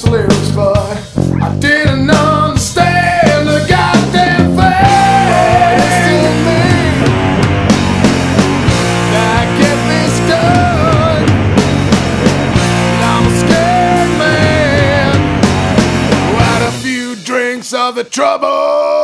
those lyrics, but I didn't understand the goddamn thing. I'm a scared man. Had a few drinks of the trouble.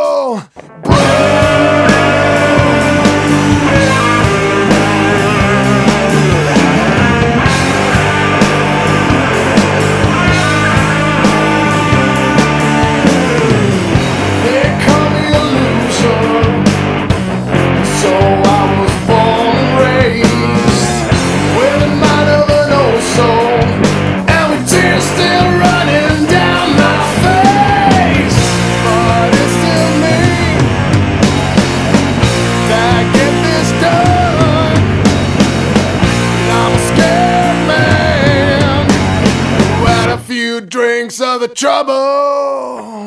the trouble.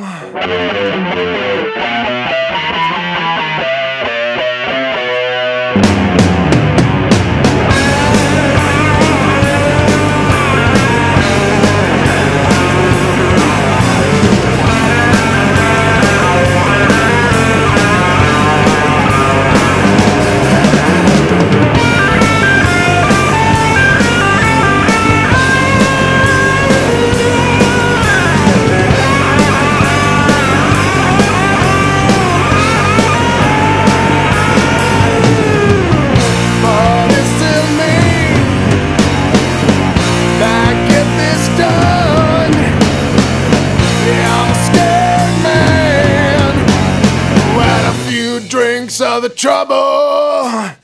the trouble.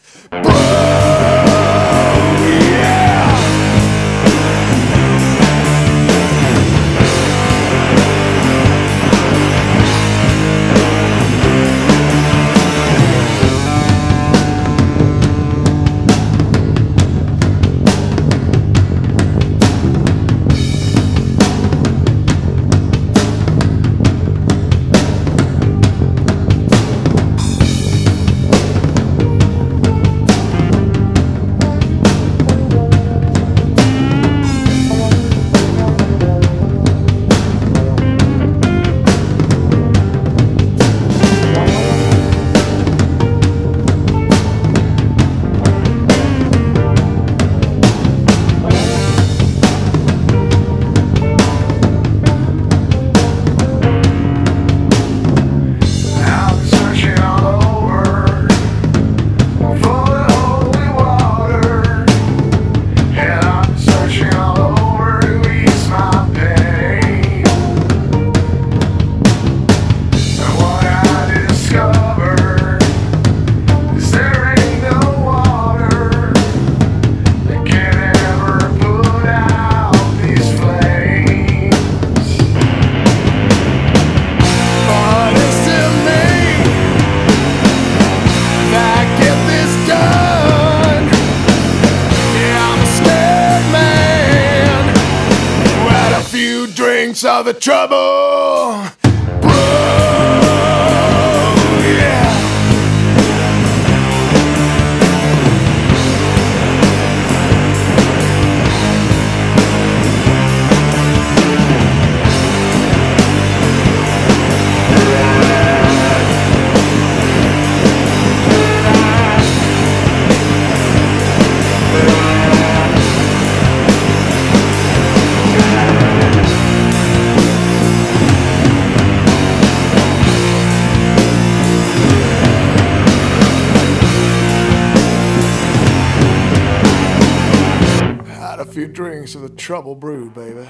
drinks are the trouble. Bro, yeah. Yeah. few drinks of the trouble brew, baby.